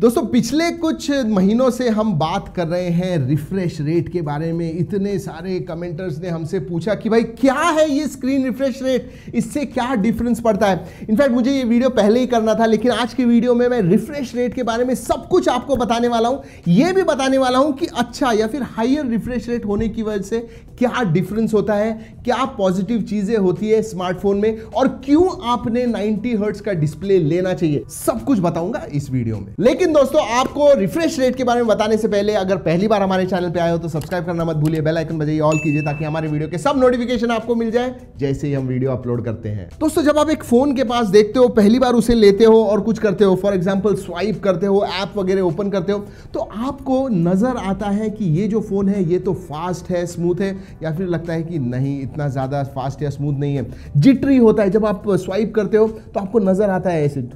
दोस्तों, पिछले कुछ महीनों से हम बात कर रहे हैं रिफ्रेश रेट के बारे में। इतने सारे कमेंटर्स ने हमसे पूछा कि भाई, क्या है ये स्क्रीन रिफ्रेश रेट इससे क्या डिफरेंस पड़ता है? इनफैक्ट मुझे ये वीडियो पहले ही करना था, लेकिन आज की वीडियो में मैं रिफ्रेश रेट के बारे में सब कुछ आपको बताने वाला हूँ। ये भी बताने वाला हूँ कि अच्छा या फिर हाइयर रिफ्रेश रेट होने की वजह से क्या डिफरेंस होता है, क्या पॉजिटिव चीज़ें होती है स्मार्टफ़ोन में, और क्यों आपने 90 हर्ट्स का डिस्प्ले लेना चाहिए। सब कुछ बताऊँगा इस वीडियो में। लेकिन दोस्तों, आपको रिफ्रेश रेट के बारे में बताने से पहले अगर पहली बार हमारे चैनल पे आए हो तो सब्सक्राइब करना मत भूलिए बेल आइकन बजाइए ऑल कीजिए ताकि हमारे वीडियो के सब नोटिफिकेशन आपको मिल जाए, जैसे ही हम वीडियो अपलोड करते हैं। दोस्तों, जब आप एक फ़ोन के पास देखते हो, पहली बार उसे लेते हो और कुछ करते हो फॉर एग्ज़ाम्पल स्वाइप करते हो ऐप वगैरह ओपन करते हो तो आपको नज़र आता है कि ये जो फ़ोन है, ये तो फास्ट है स्मूथ है, या फिर लगता है कि नहीं, इतना ज़्यादा फास्ट या स्मूथ नहीं है। जिटरी होता है, जब आप स्वाइप करते हो तो आपको नज़र आता है ऐसे।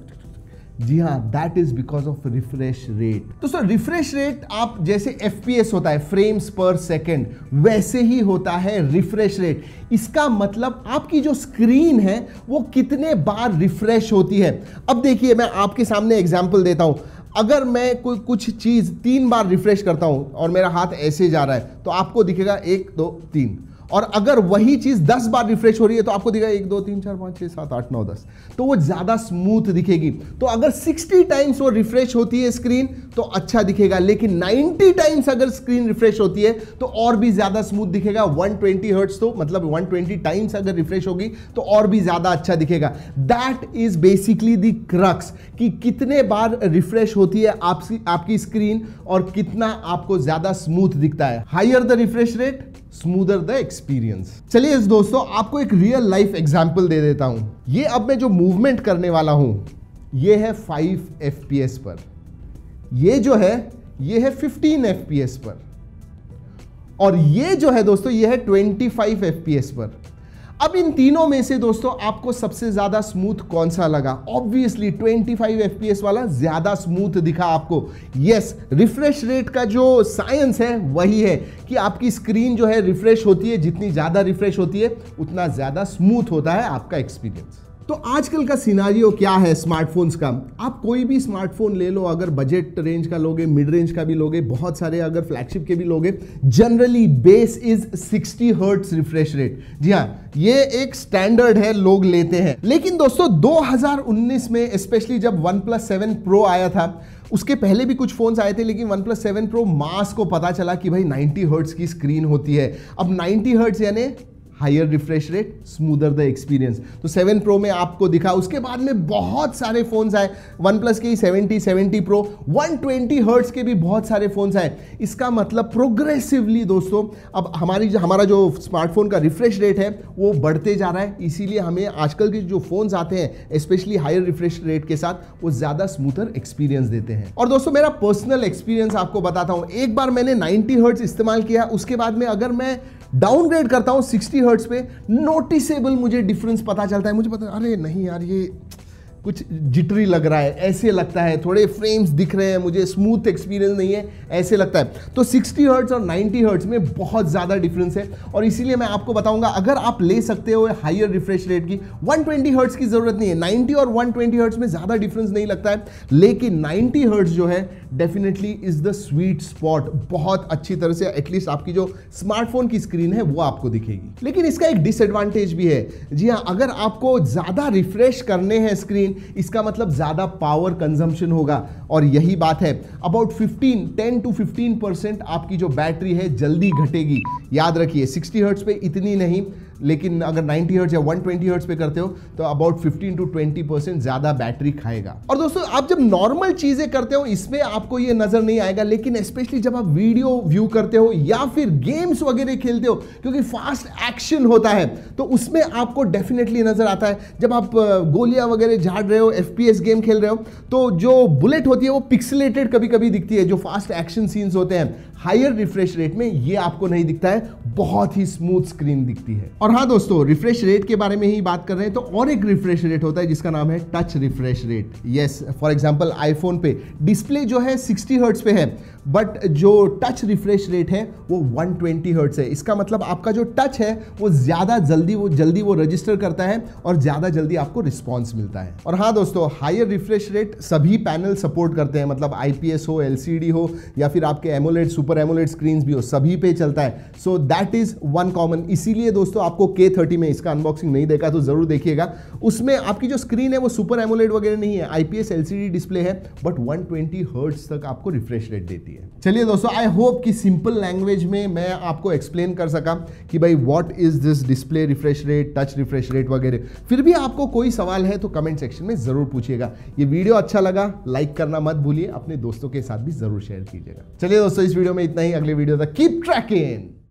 जी हाँ that is because of refresh rate दोस्तों रिफ्रेश रेट आप जैसे एफ़ पी एस होता है फ्रेम्स पर सेकेंड वैसे ही होता है रिफ्रेश रेट इसका मतलब आपकी जो स्क्रीन है, वो कितने बार रिफ्रेश होती है? अब देखिए, मैं आपके सामने एग्ज़ाम्पल देता हूँ। अगर मैं कोई कुछ चीज़ तीन बार रिफ्रेश करता हूँ और मेरा हाथ ऐसे जा रहा है तो आपको दिखेगा एक, दो, तीन। और अगर वही चीज़ दस बार रिफ्रेश हो रही है तो आपको दिखेगा एक, दो, तीन, चार, पाँच, छह, सात, आठ, नौ, दस। तो वो ज़्यादा स्मूथ दिखेगी। तो अगर 60 टाइम्स वो रिफ्रेश होती है स्क्रीन तो अच्छा दिखेगा। लेकिन 90 टाइम्स अगर स्क्रीन रिफ्रेश होती है तो और भी ज़्यादा स्मूथ दिखेगा। 120 ट्वेंटी तो मतलब 120 टाइम्स अगर रिफ्रेश होगी तो और भी ज़्यादा अच्छा दिखेगा। That is basically the crux कि कितने बार रिफ्रेश होती है आपकी आपकी स्क्रीन और कितना आपको ज़्यादा स्मूथ दिखता है। Higher the refresh rate smoother the experience चलिए इस दोस्तों, आपको एक रियल लाइफ एग्ज़ाम्पल दे देता हूँ। ये अब मैं जो मूवमेंट करने वाला हूँ, ये है फाइव एफ़ पर। ये जो है, ये है 15 एफ़ पर। और ये जो है दोस्तों, ये है 25 एफ़ पर। अब इन तीनों में से दोस्तों, आपको सबसे ज़्यादा स्मूथ कौन सा लगा? ऑब्वियसली 25 फाइव वाला ज़्यादा स्मूथ दिखा आपको। यस रिफ्रेश रेट का जो साइंस है, वही है कि आपकी स्क्रीन जो है रिफ्रेश होती है, जितनी ज़्यादा रिफ्रेश होती है, उतना ज़्यादा स्मूथ होता है आपका एक्सपीरियंस तो आजकल का सिनारियो क्या है स्मार्टफोन्स का? आप कोई भी स्मार्टफ़ोन ले लो, अगर बजट रेंज का लोगे मिड रेंज का भी लोगे, बहुत सारे अगर फ्लैगशिप के भी लोगे generally base is 60 hertz refresh rate जी हाँ ये एक स्टैंडर्ड है, लोग लेते हैं। लेकिन दोस्तों 2019 में स्पेशली जब वन प्लस सेवन प्रो आया था, उसके पहले भी कुछ फोन्स आए थे, लेकिन वन प्लस सेवन प्रो मास को पता चला कि भाई 90 हर्ट्स की स्क्रीन होती है। अब 90 हर्ट्स यानी higher refresh rate smoother the experience तो सेवन प्रो में आपको दिखा। उसके बाद में बहुत सारे फोन्स आए। वन प्लस के ही seventy seventy Pro one twenty hertz के भी बहुत सारे फोन्स आए। इसका मतलब प्रोग्रेसिवली दोस्तों, अब हमारी जो, हमारा जो स्मार्टफ़ोन का रिफ्रेश रेट है, वो बढ़ते जा रहा है। इसीलिए हमें आजकल के जो फोन्स आते हैं स्पेशली हायर रिफ्रेश रेट के साथ, वो ज़्यादा स्मूथर एक्सपीरियंस देते हैं। और दोस्तों, मेरा पर्सनल एक्सपीरियंस आपको बताता हूँ। एक बार मैंने 90 हर्ट्स इस्तेमाल किया। उसके बाद में अगर मैं डाउनग्रेड करता हूँ सिक्सटी हर्ट्स पे नोटिसेबल मुझे डिफरेंस पता चलता है। मुझे पता अरे नहीं यार, ये कुछ जिटरी लग रहा है, ऐसे लगता है, थोड़े फ्रेम्स दिख रहे हैं, मुझे स्मूथ एक्सपीरियंस नहीं है, ऐसे लगता है। तो 60 हर्ट्स और 90 हर्ट्स में बहुत ज़्यादा डिफरेंस है और इसीलिए मैं आपको बताऊँगा, अगर आप ले सकते हो हाइयर रिफ्रेश रेट की 120 हर्ट्स की ज़रूरत नहीं है 90 और 120 हर्ट्स में ज़्यादा डिफरेंस नहीं लगता है, लेकिन 90 हर्ट्स जो है definitely is the sweet spot बहुत अच्छी तरह से एटलीस्ट आपकी जो स्मार्टफ़ोन की स्क्रीन है, वो आपको दिखेगी। लेकिन इसका एक डिसएडवांटेज भी है। जी हाँ अगर आपको ज़्यादा रिफ्रेश करने हैं स्क्रीन इसका मतलब ज़्यादा पावर कंजम्पशन होगा। और यही बात है अबाउट 15 10 टू 15 परसेंट आपकी जो बैटरी है जल्दी घटेगी। याद रखिए 60 हर्ट्स पे इतनी नहीं लेकिन अगर 90 हर्ट्ज या 120 हर्ट्स पे करते हो तो अबाउट 15 टू 20 परसेंट ज़्यादा बैटरी खाएगा। और दोस्तों, आप जब नॉर्मल चीज़ें करते हो, इसमें आपको ये नज़र नहीं आएगा, लेकिन स्पेशली जब आप वीडियो व्यू करते हो या फिर गेम्स वगैरह खेलते हो, क्योंकि फास्ट एक्शन होता है तो उसमें आपको डेफिनेटली नज़र आता है। जब आप गोलियाँ वगैरह झाड़ रहे हो एफपीएस गेम खेल रहे हो तो जो बुलेट होती है, वो पिक्सलेटेड कभी कभी दिखती है, जो फास्ट एक्शन सीन्स होते हैं। हायर रिफ्रेश रेट में ये आपको नहीं दिखता है, बहुत ही स्मूथ स्क्रीन दिखती है। और हाँ दोस्तों रिफ्रेश रेट के बारे में ही बात कर रहे हैं तो और एक रिफ्रेश रेट होता है जिसका नाम है touch refresh rate yes for example iPhone पे डिस्प्ले जो है 60 हर्ट्स पे है बट जो टच रिफ्रेश रेट है वो 120 ट्वेंटी हर्ट्स है. इसका मतलब आपका जो टच है, वो ज़्यादा जल्दी वो जल्दी वो रजिस्टर करता है और ज़्यादा जल्दी आपको रिस्पॉन्स मिलता है. और हाँ दोस्तों हायर रिफ्रेश रेट सभी पैनल सपोर्ट करते हैं मतलब आईपीएस हो एलसीडी हो, या फिर आपके एमोलेट सुपर एमोलेट स्क्रीन भी हो, सभी पे चलता है. So that is one common इसीलिए दोस्तों आपको के थर्टी में इसका अनबॉक्सिंग नहीं देखा तो ज़रूर देखिएगा। उसमें आपकी जो स्क्रीन है, वो सुपर एमोलेट वगैरह नहीं है आईपीएस एलसीडी डिस्प्ले है बट 120 ट्वेंटी तक आपको रिफ्रेश रेट देती है। चलिए दोस्तों आई होप कि सिंपल लैंग्वेज में मैं आपको एक्सप्लेन कर सका कि भाई what is this display refresh rate touch refresh rate वगैरह। फिर भी आपको कोई सवाल है तो कमेंट सेक्शन में ज़रूर पूछिएगा। ये वीडियो अच्छा लगा लाइक करना मत भूलिए, अपने दोस्तों के साथ भी ज़रूर शेयर कीजिएगा। चलिए दोस्तों, इस वीडियो में इतना ही। अगले वीडियो तक कीप ट्रैकिंग